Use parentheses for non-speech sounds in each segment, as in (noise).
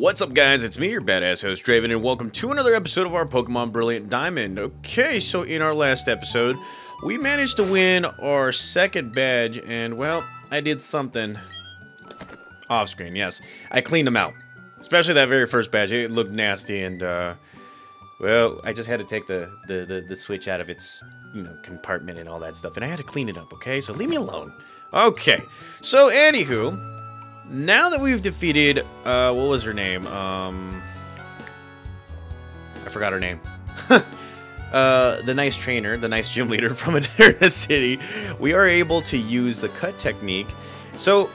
What's up guys, it's me, your badass host Draven, and welcome to another episode of our Pokemon Brilliant Diamond. Okay, so in our last episode, we managed to win our second badge, and well, I did something off screen, yes. I cleaned them out. Especially that very first badge, it looked nasty, and uh, well, I just had to take the, the, the, the switch out of its, you know, compartment and all that stuff, and I had to clean it up, okay? So leave me alone. Okay, so anywho, now that we've defeated, uh, what was her name? Um, I forgot her name. (laughs) uh, the nice trainer, the nice gym leader (laughs) from Eterna City, we are able to use the cut technique. So,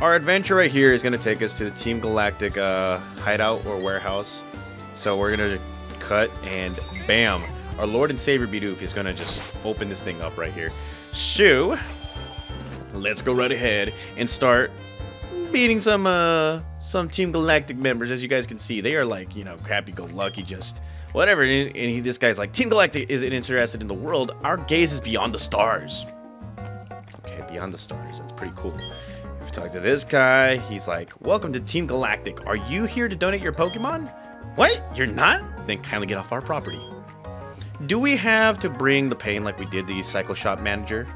our adventure right here is going to take us to the Team Galactic uh, hideout or warehouse. So, we're going to cut and bam, our Lord and Savior Bidoof is going to just open this thing up right here. So, let's go right ahead and start beating some uh some Team Galactic members, as you guys can see. They are like, you know, happy-go-lucky, just whatever. And, he, this guy's like, Team Galactic isn't interested in the world. Our gaze is beyond the stars. Okay, beyond the stars. That's pretty cool. If we talk to this guy, he's like, Welcome to Team Galactic. Are you here to donate your Pokemon? What? You're not? Then kindly get off our property. Do we have to bring the pain like we did the Cycle Shop manager?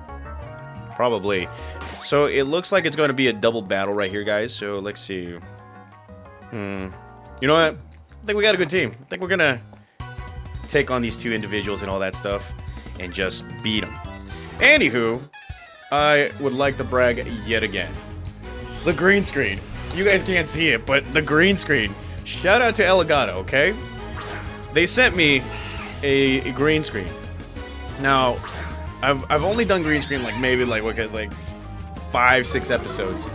Probably. So it looks like it's going to be a double battle right here, guys. So let's see. Hmm. You know what? I think we got a good team. I think we're going to take on these two individuals and all that stuff and just beat them. Anywho, I would like to brag yet again. The green screen. You guys can't see it, but the green screen. Shout out to Elgato, okay? They sent me a, a green screen. Now, I've, I've only done green screen like maybe like what like five six episodes.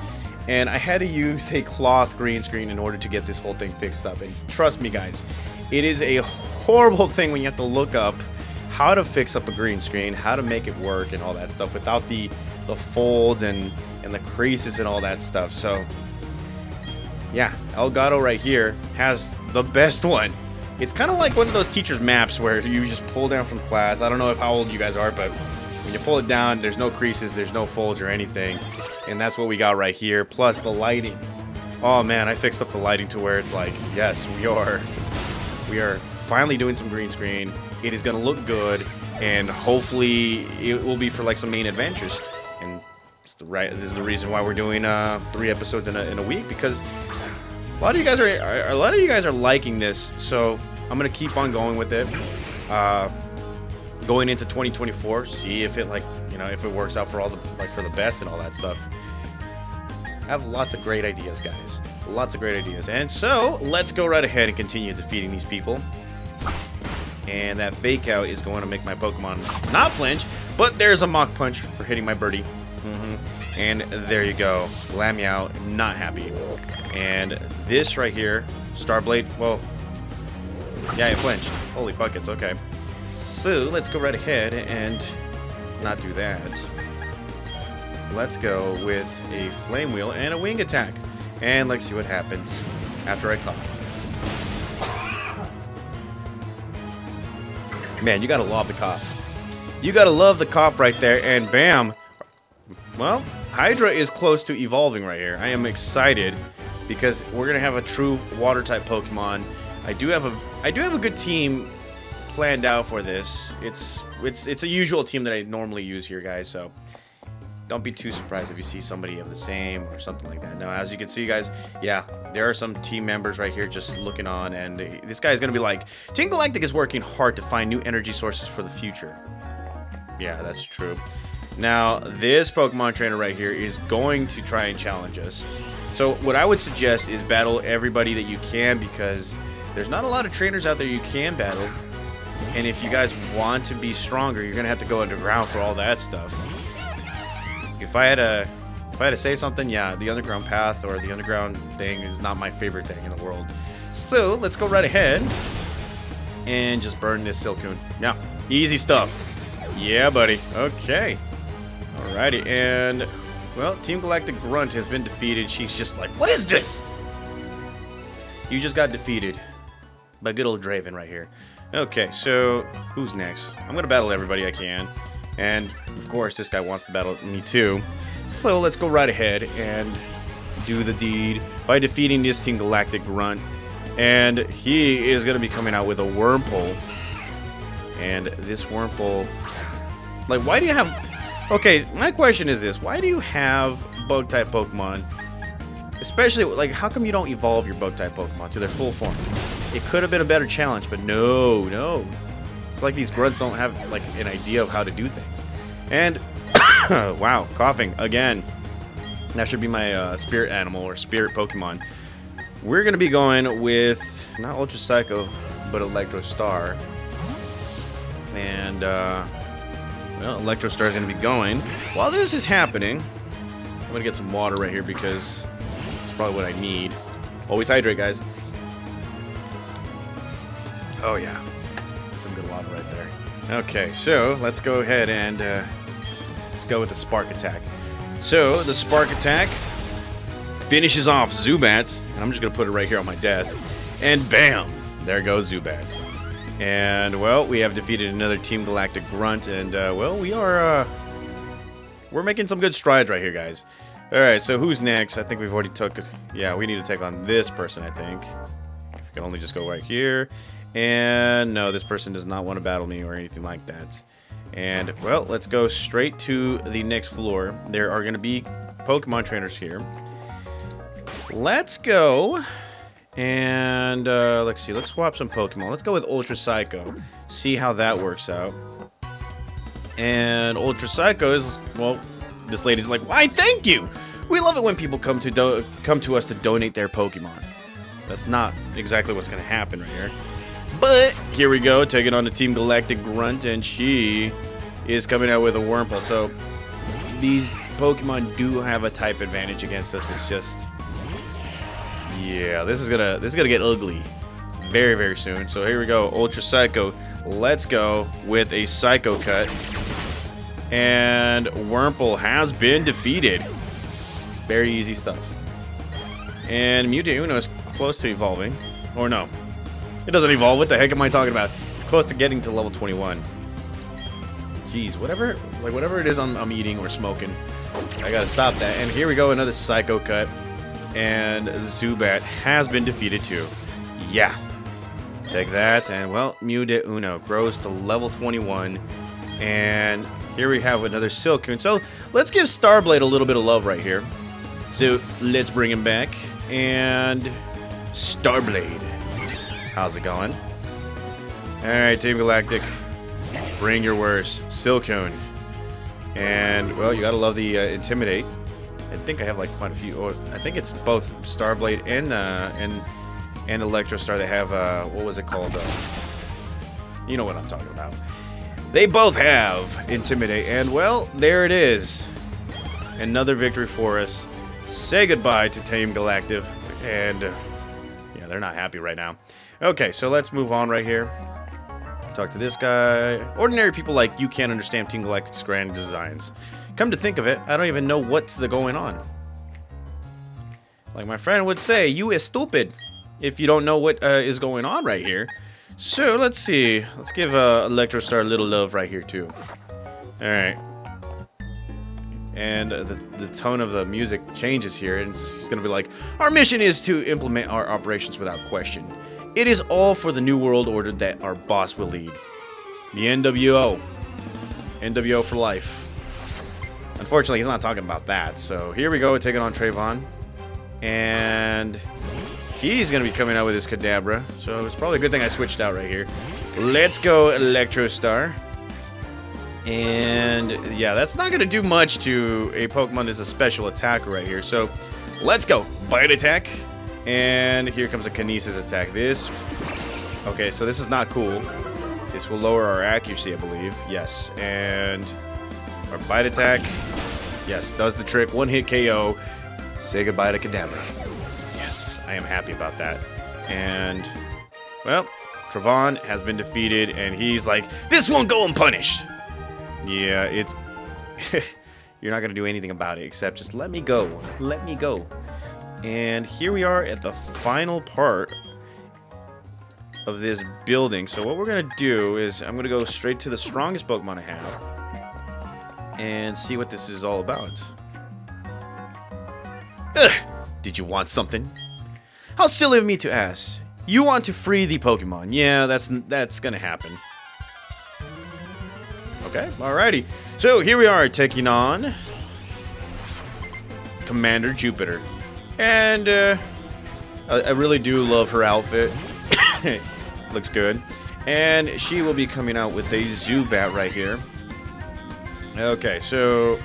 And I had to use a cloth green screen in order to get this whole thing fixed up. And trust me guys it is a horrible thing when you have to look up how to fix up a green screen how to make it work and all that stuff without the the folds and and the creases and all that stuff. So yeah Elgato right here has the best one it's kind of like one of those teacher's maps where you just pull down from class. I don't know if how old you guys are, but when you pull it down, there's no creases, there's no folds or anything. And that's what we got right here. Plus the lighting. Oh man, I fixed up the lighting to where it's like, yes, we are we are finally doing some green screen. It is gonna look good, and hopefully it will be for like some main adventures. And it's the right this is the reason why we're doing uh three episodes in a in a week because lot of you guys are a lot of you guys are liking this, so I'm gonna keep on going with it. Uh, going into 2024, see if it like you know if it works out for all the like for the best and all that stuff. I have lots of great ideas, guys. Lots of great ideas. And so, let's go right ahead and continue defeating these people. And that fake out is going to make my Pokemon not flinch, but there's a Mach Punch for hitting my birdie. Mm -hmm. And there you go. Glameow, not happy. And this right here, Starblade, well, yeah, it flinched. Holy buckets, okay. So, let's go right ahead and not do that. Let's go with a Flame Wheel and a Wing Attack. And let's see what happens after I cough. Man, you gotta love the cough. You gotta love the cough right there, and bam! Well, Hydra is close to evolving right here. I am excited because we're gonna have a true water type Pokemon. I do have a I do have a good team planned out for this. It's it's it's a usual team that I normally use here, guys. So don't be too surprised if you see somebody of the same or something like that. Now, as you can see, guys, yeah, there are some team members right here just looking on, and this guy is gonna be like, Team Galactic is working hard to find new energy sources for the future. Yeah, that's true. Now, this Pokemon trainer right here is going to try and challenge us. So what I would suggest is battle everybody that you can because there's not a lot of trainers out there you can battle. And if you guys want to be stronger, you're going to have to go underground for all that stuff. If I had a if I had to say something, yeah, the underground path or the underground thing is not my favorite thing in the world. So, let's go right ahead and just burn this Silcoon. Yeah, easy stuff. Yeah, buddy. Okay. Alrighty, and well, Team Galactic Grunt has been defeated. She's just like, what is this? You just got defeated by good old Draven right here. Okay, so who's next? I'm gonna battle everybody I can. And, of course, this guy wants to battle me too. So let's go right ahead and do the deed by defeating this Team Galactic Grunt. And he is going to be coming out with a Wurmple. And this Wurmple... Like, why do you have... Okay, my question is this. Why do you have Bug-type Pokemon? Especially, like, how come you don't evolve your Bug-type Pokemon to their full form? It could have been a better challenge, but no, no. It's like these grunts don't have, like, an idea of how to do things. And, (coughs) wow, coughing again. That should be my uh, spirit animal or spirit Pokemon. We're going to be going with, not Ultra Psycho, but Electro Star. And, uh, well, Electro Star is going to be going. While this is happening, I'm going to get some water right here because it's probably what I need. Always hydrate, guys. Oh, yeah. That's some good water right there. Okay, so let's go ahead and uh, let's go with the Spark Attack. So, the Spark Attack finishes off Zubat. And I'm just going to put it right here on my desk. And bam! There goes Zubat. And, well, we have defeated another Team Galactic Grunt. And, uh, well, we are, uh, we're making some good strides right here, guys. Alright, so who's next? I think we've already took... Yeah, we need to take on this person, I think. We can only just go right here. And, no, this person does not want to battle me or anything like that. And, well, let's go straight to the next floor. There are going to be Pokemon trainers here. Let's go. And, uh, let's see. Let's swap some Pokemon. Let's go with Ultra Psycho. See how that works out. And Ultra Psycho is, well, this lady's like, why, thank you! We love it when people come to come to us to donate their Pokemon. That's not exactly what's to happen right here. But here we go, taking on the Team Galactic Grunt, and she is coming out with a Wurmple. So these Pokemon do have a type advantage against us. It's just, yeah, this is gonna this is gonna get ugly very very soon. So here we go, Ultra Psycho. Let's go with a Psycho Cut, and Wurmple has been defeated. Very easy stuff. And Mewtwo Uno is close to evolving, or no, it doesn't evolve. What the heck am I talking about? It's close to getting to level 21. Jeez, whatever, like whatever it is I'm, I'm eating or smoking, I gotta stop that. And here we go, another Psycho Cut. And Zubat has been defeated too. Yeah. Take that, and well, Mew de Uno grows to level 21. And here we have another Silcoon. So let's give Starblade a little bit of love right here. So let's bring him back. And Starblade. How's it going? Alright, Team Galactic. Bring your worst. Silcoon. And, well, you gotta love the uh, Intimidate. I think I have, like, quite a few. Oh, I think it's both Starblade and, uh, and, and Electrostar. They have, uh, what was it called? Uh, you know what I'm talking about. They both have Intimidate. And, well, there it is. Another victory for us. Say goodbye to Team Galactic. And, uh, yeah, they're not happy right now. Okay, so let's move on right here. Talk to this guy. Ordinary people like you can't understand Team Galactic's grand designs. Come to think of it, I don't even know what's the going on. Like my friend would say, you is stupid if you don't know what uh, is going on right here. So let's see. Let's give uh, Electrostar a little love right here too. All right. And the, the tone of the music changes here. And it's going to be like, our mission is to implement our operations without question. It is all for the New World Order that our boss will lead. The NWO. NWO for life. Unfortunately, he's not talking about that. So here we go, taking on Trayvon. And he's going to be coming out with his Kadabra. So it's probably a good thing I switched out right here. Let's go Electrostar. And yeah, that's not going to do much to a Pokemon that's a special attacker right here. So let's go. Bite attack. And here comes a Kinesis attack. This... Okay, so this is not cool. This will lower our accuracy, I believe. Yes, and... Our Bite attack... Yes, does the trick. One hit KO. Say goodbye to Kadabra. Yes, I am happy about that. And... Well, Travon has been defeated, and he's like, This won't go unpunished! Yeah, it's... (laughs) You're not going to do anything about it, except just let me go. Let me go. And here we are at the final part of this building. So what we're going to do is I'm going to go straight to the strongest Pokemon I have and see what this is all about. Ugh, Did you want something? How silly of me to ask. You want to free the Pokemon. Yeah, that's that's gonna happen. Okay, alrighty. So here we are taking on Commander Jupiter. And uh, I, I really do love her outfit. (coughs) Looks good. And she will be coming out with a Zubat right here. Okay, so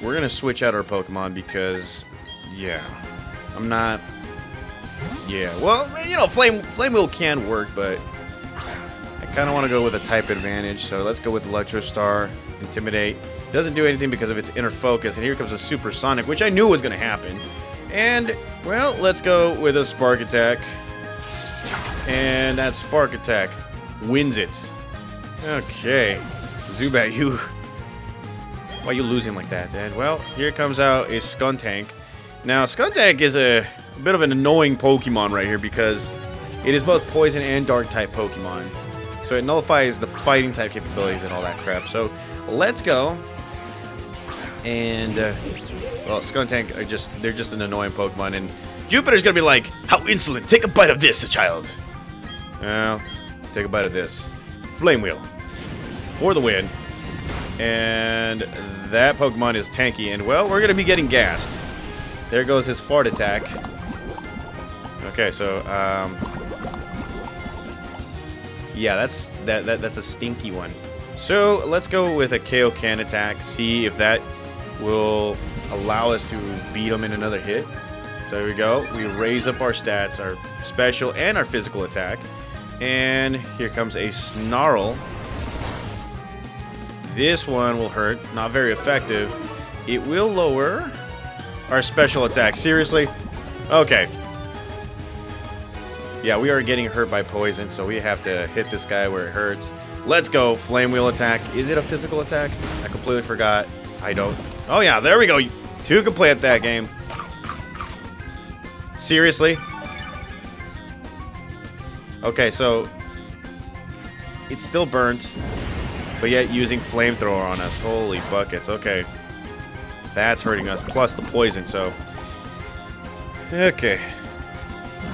we're going to switch out our Pokemon because, yeah, I'm not... Yeah, well, you know, Flame, Flame Wheel can work, but I kind of want to go with a type advantage. So let's go with Electro Star, Intimidate. Doesn't do anything because of its inner focus. And here comes a Supersonic, which I knew was going to happen. And, well, let's go with a Spark Attack. And that Spark Attack wins it. Okay. Zubat, you... Why are you losing like that, Dad? Well, here comes out a Skuntank. Now, Skuntank is a, a bit of an annoying Pokemon right here because it is both Poison and Dark-type Pokemon. So it nullifies the fighting type capabilities and all that crap. So let's go. And, uh, well, Skuntank are just, they're just an annoying Pokemon. And Jupiter's gonna be like, how insolent, take a bite of this, child. Well, take a bite of this. Flame Wheel. For the win. And that Pokemon is tanky. And, well, we're gonna be getting gassed. There goes his fart attack. Okay, so, um... Yeah, that's that, that that's a stinky one. So let's go with a KO can attack, see if that will allow us to beat him in another hit. So here we go. We raise up our stats, our special and our physical attack. And here comes a Snarl. This one will hurt. Not very effective. It will lower our special attack. Seriously? Okay. Yeah, we are getting hurt by poison, so we have to hit this guy where it hurts. Let's go. Flame Wheel attack. Is it a physical attack? I completely forgot. I don't. Oh, yeah. There we go. Two can play at that game. Seriously? Okay, so... It's still burnt, but yet using flamethrower on us. Holy buckets. Okay. That's hurting us, plus the poison, so... Okay.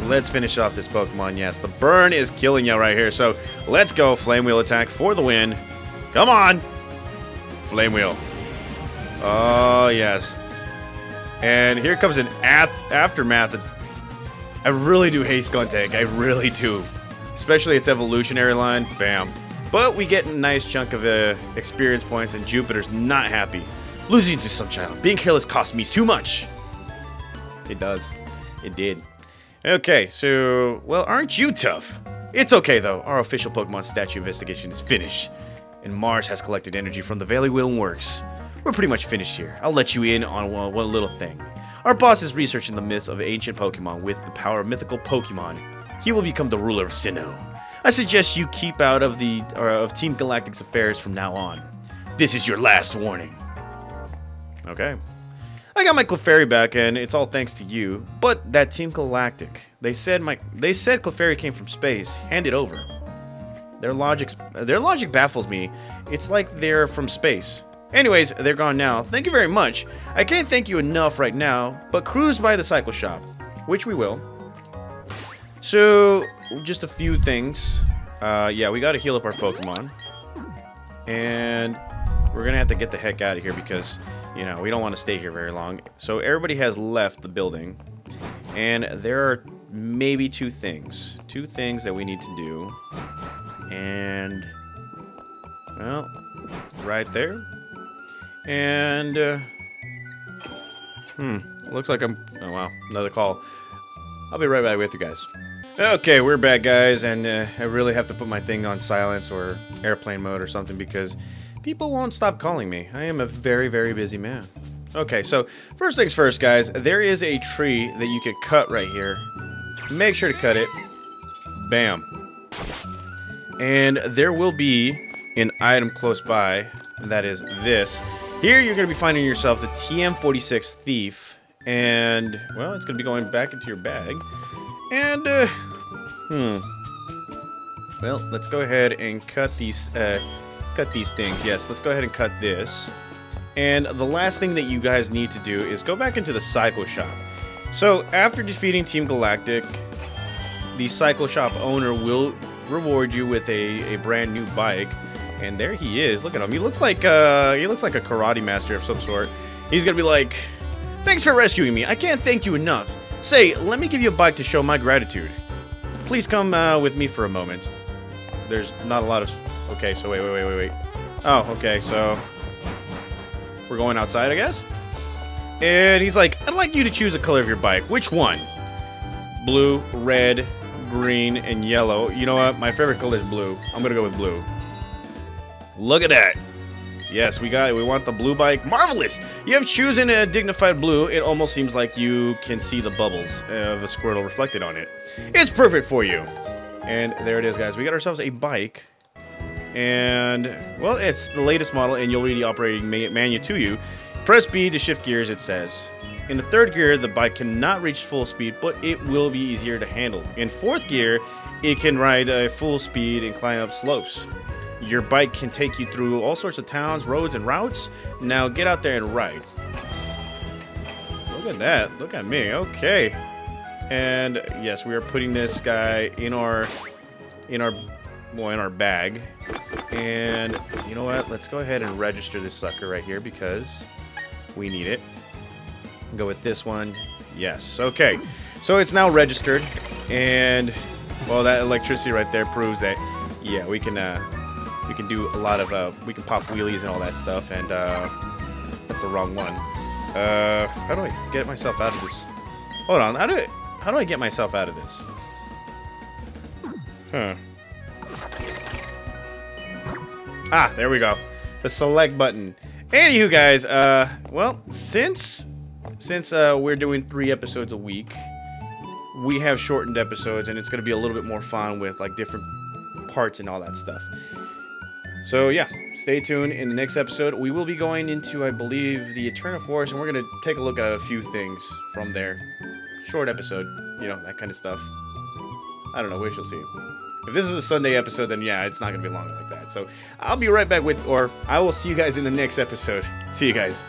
Let's finish off this Pokemon. Yes, the burn is killing you right here. So let's go. Flame Wheel attack for the win. Come on. Flame Wheel. Oh, yes. And here comes an aftermath. I really do hate Skuntank. I really do. Especially its evolutionary line. Bam. But we get a nice chunk of uh, experience points, and Jupiter's not happy. Losing to Sunchild. Being careless cost me too much. It does. It did. Okay, so, well, aren't you tough? It's okay, though. Our official Pokemon statue investigation is finished, and Mars has collected energy from the Valley Windworks. We're pretty much finished here. I'll let you in on one, one little thing. Our boss is researching the myths of ancient Pokemon with the power of mythical Pokemon. He will become the ruler of Sinnoh. I suggest you keep out of the or of Team Galactic's affairs from now on. This is your last warning. Okay, I got my Clefairy back, and it's all thanks to you. But that Team Galactic, they said my they said Clefairy came from space. Hand it over. Their logic their logic baffles me. It's like they're from space. Anyways, they're gone now. Thank you very much. I can't thank you enough right now, but cruise by the cycle shop, which we will. So, just a few things. Uh, yeah, we got to heal up our Pokemon. And we're to have to get the heck out of here because you know, we don't want to stay here very long. So everybody has left the building. And there are maybe two things. Two things that we need to do. And, well, right there. And, uh, hmm, looks like I'm, oh wow, another call. I'll be right back with you guys. Okay, we're back, guys, and uh, I really have to put my thing on silence or airplane mode or something because people won't stop calling me. I am a very, very busy man. Okay, so first things first, guys. There is a tree that you can cut right here. Make sure to cut it. Bam. And there will be an item close by, and that is this. Here you're going to be finding yourself the TM46 Thief, and, well, it's going to be going back into your bag. And, uh, hmm. Well, let's go ahead and cut these, uh, Cut these things. Yes, let's go ahead and cut this. And the last thing that you guys need to do is go back into the cycle shop. So, after defeating Team Galactic, the Cycle Shop owner will reward you with a, a brand new bike. And there he is. Look at him. He looks like uh, he looks like a karate master of some sort. He's gonna be like, "Thanks for rescuing me. I can't thank you enough. Say, let me give you a bike to show my gratitude. Please come uh, with me for a moment." There's not a lot of. Okay, so wait, wait, wait, wait, wait. Oh, okay, so we're going outside, I guess. And he's like, "I'd like you to choose a color of your bike. Which one? Blue, red, green, and yellow. You know what? My favorite color is blue. I'm gonna go with blue." Look at that. Yes, we got it. We want the blue bike. Marvelous! You have chosen a dignified blue. It almost seems like you can see the bubbles of a Squirtle reflected on it. It's perfect for you. And there it is, guys. We got ourselves a bike. And, well, it's the latest model, and you'll read the operating manual to you. Press B to shift gears, it says. In the third gear, the bike cannot reach full speed, but it will be easier to handle. In fourth gear, it can ride a full speed and climb up slopes. Your bike can take you through all sorts of towns, roads, and routes. Now get out there and ride. Look at that. Look at me. Okay. And yes, we are putting this guy in our in our well, in our bag. And you know what? Let's go ahead and register this sucker right here because we need it. Go with this one. Yes. Okay. So it's now registered and well that electricity right there proves that yeah, we can uh we can do a lot of, uh, we can pop wheelies and all that stuff, and, uh, that's the wrong one. Uh, how do I get myself out of this? Hold on, how do I, how do I get myself out of this? Huh. Ah, there we go. The select button. Anywho, guys, uh, well, since, since, uh, we're doing three episodes a week, we have shortened episodes, and it's going to be a little bit more fun with, like, different parts and all that stuff. So yeah, stay tuned. In the next episode, we will be going into, I believe, the Eterna Forest, and we're to take a look at a few things from there. Short episode, you know, that kind of stuff. I don't know, we shall see. If this is a Sunday episode, then yeah, it's not to be long like that. So I'll be right back with, or I will see you guys in the next episode. See you guys.